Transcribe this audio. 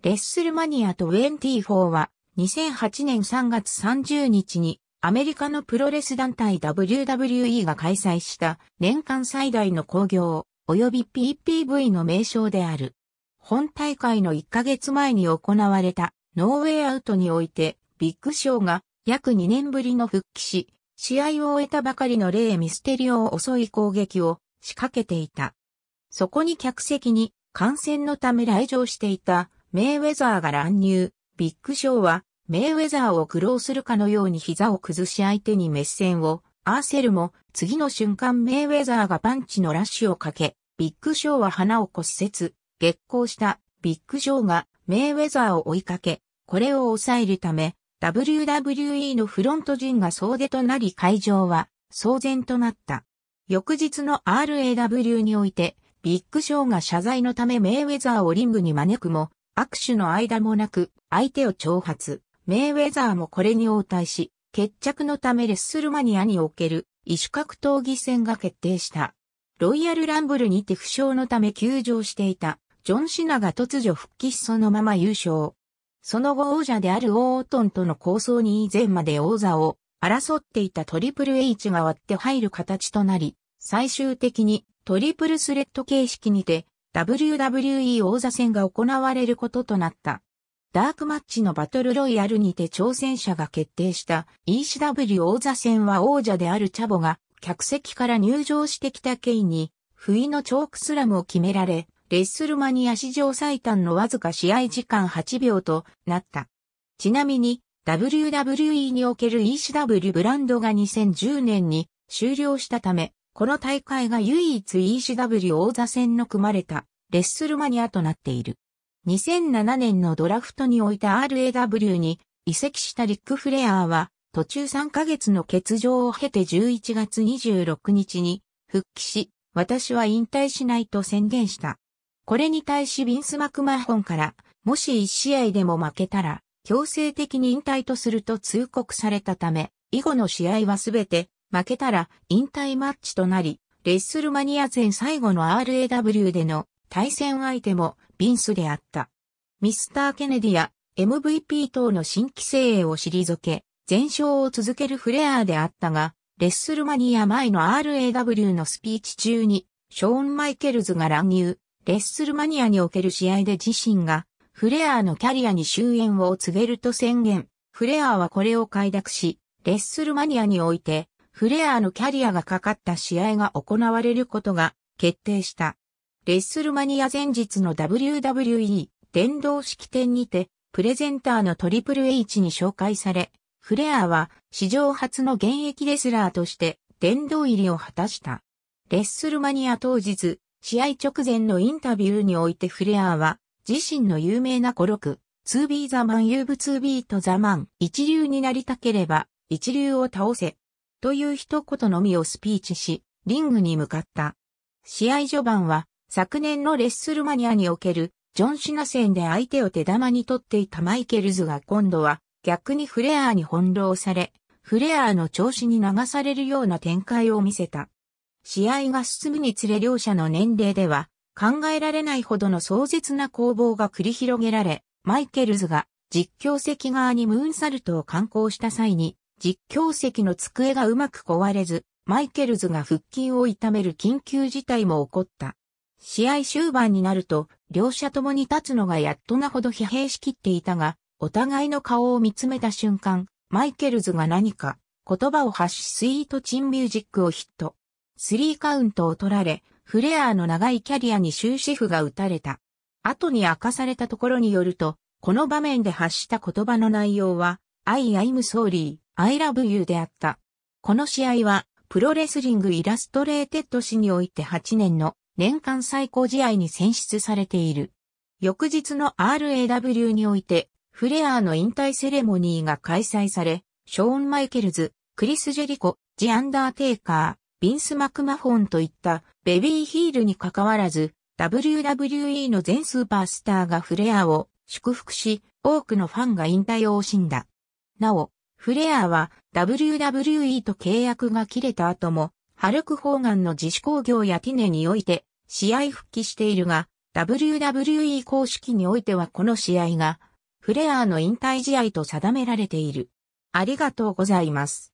レッスルマニアと24は2008年3月30日にアメリカのプロレス団体 WWE が開催した年間最大の興行及び PPV の名称である。本大会の1ヶ月前に行われたノーウェイアウトにおいてビッグショーが約2年ぶりの復帰し、試合を終えたばかりのレイ・ミステリオを遅い攻撃を仕掛けていた。そこに客席に感染のため来場していたメイウェザーが乱入。ビッグショーはメイウェザーを苦労するかのように膝を崩し相手にメッセンを合わせるも、次の瞬間メイウェザーがパンチのラッシュをかけ、ビッグショーは鼻を骨折、激光したビッグショーがメイウェザーを追いかけ、これを抑えるため、WWE のフロント陣が総出となり会場は騒然となった。翌日の RAW において、ビッグショーが謝罪のためメイウェザーをリングに招くも、握手の間もなく相手を挑発。メイウェザーもこれに応対し、決着のためレッスルマニアにおける異種格闘技戦が決定した。ロイヤルランブルにて負傷のため休場していたジョン・シナが突如復帰しそのまま優勝。その後王者であるオートンとの構想に以前まで王座を争っていたトリプル H が割って入る形となり、最終的にトリプルスレッド形式にて WWE 王座戦が行われることとなった。ダークマッチのバトルロイヤルにて挑戦者が決定した ECW 王座戦は王者であるチャボが客席から入場してきたケイに不意のチョークスラムを決められ、レッスルマニア史上最短のわずか試合時間8秒となった。ちなみに WWE における ECW ブランドが2010年に終了したため、この大会が唯一 ECW 王座戦の組まれたレッスルマニアとなっている。2007年のドラフトにおいた RAW に移籍したリック・フレアーは途中3ヶ月の欠場を経て11月26日に復帰し、私は引退しないと宣言した。これに対しビンス・マクマホンから、もし1試合でも負けたら、強制的に引退とすると通告されたため、以後の試合はすべて負けたら引退マッチとなり、レッスルマニア戦最後の RAW での対戦相手もビンスであった。ミスター・ケネディや MVP 等の新規精鋭を退け、全勝を続けるフレアーであったが、レッスルマニア前の RAW のスピーチ中に、ショーン・マイケルズが乱入、レッスルマニアにおける試合で自身が、フレアーのキャリアに終焉を告げると宣言。フレアーはこれを快諾し、レッスルマニアにおいて、フレアのキャリアがかかった試合が行われることが決定した。レッスルマニア前日の WWE 電動式典にて、プレゼンターのトリプル H に紹介され、フレアは史上初の現役レスラーとして殿堂入りを果たした。レッスルマニア当日、試合直前のインタビューにおいてフレアは自身の有名な語録、2B ザマンユーブ 2B とザマン、一流になりたければ一流を倒せという一言のみをスピーチし、リングに向かった。試合序盤は、昨年のレッスルマニアにおける、ジョンシナ戦で相手を手玉に取っていたマイケルズが今度は、逆にフレアーに翻弄され、フレアーの調子に流されるような展開を見せた。試合が進むにつれ両者の年齢では、考えられないほどの壮絶な攻防が繰り広げられ、マイケルズが実況席側にムーンサルトを観光した際に、実況席の机がうまく壊れず、マイケルズが腹筋を痛める緊急事態も起こった。試合終盤になると、両者ともに立つのがやっとなほど疲弊しきっていたが、お互いの顔を見つめた瞬間、マイケルズが何か言葉を発しスイートチンミュージックをヒット。スリーカウントを取られ、フレアーの長いキャリアに終止符が打たれた。後に明かされたところによると、この場面で発した言葉の内容は、I am sorry, I love you であった。この試合は、プロレスリングイラストレーテッド誌において8年の年間最高試合に選出されている。翌日の RAW において、フレアーの引退セレモニーが開催され、ショーン・マイケルズ、クリス・ジェリコ、ジ・アンダーテイカー、ビンス・マクマフォンといったベビーヒールに関わらず、WWE の全スーパースターがフレアーを祝福し、多くのファンが引退を惜しんだ。なお、フレアは WWE と契約が切れた後も、ハルク・ホーガンの自主工業やティネにおいて試合復帰しているが、WWE 公式においてはこの試合がフレアの引退試合と定められている。ありがとうございます。